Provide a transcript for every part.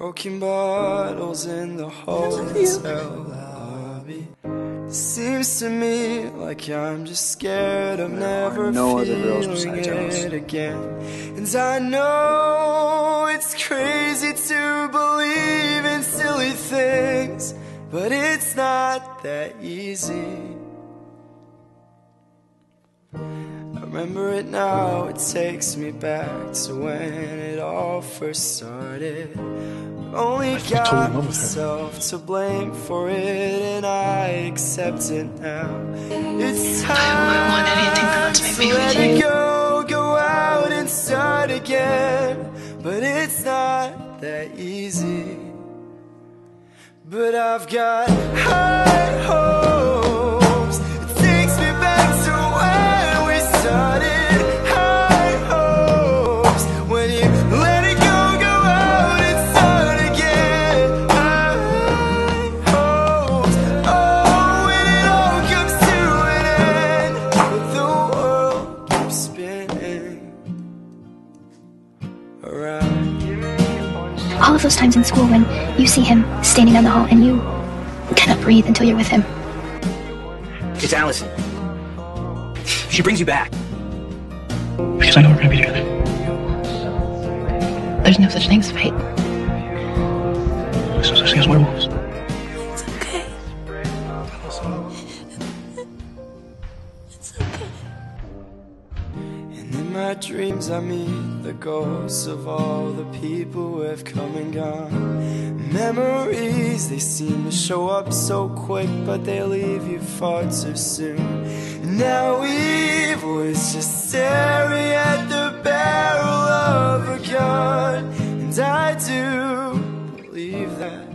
Broken bottles in the hotel lobby. Seems to me like I'm just scared of never no feeling it again. And I know it's crazy to believe in silly things, but it's not that easy. Remember it now, it takes me back to when it all first started. Only got love myself to blame for it, and I accept it now. It's time I want anything else, to maybe we let can- it go, go out and start again. But it's not that easy. But I've got high hopes. All of those times in school when you see him standing down the hall and you cannot breathe until you're with him. It's Allison. She brings you back. Because I know we're gonna be together. There's no such thing as fate. There's no such thing as werewolves. It's okay. My dreams, I meet the ghosts of all the people who have come and gone. Memories, they seem to show up so quick, but they leave you far too soon. And now evil is just staring at the barrel of a gun. And I do believe that.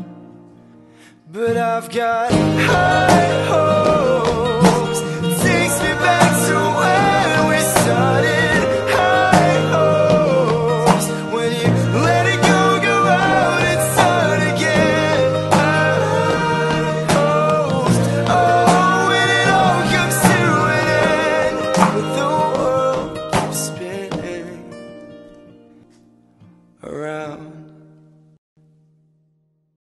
But I've got high Right.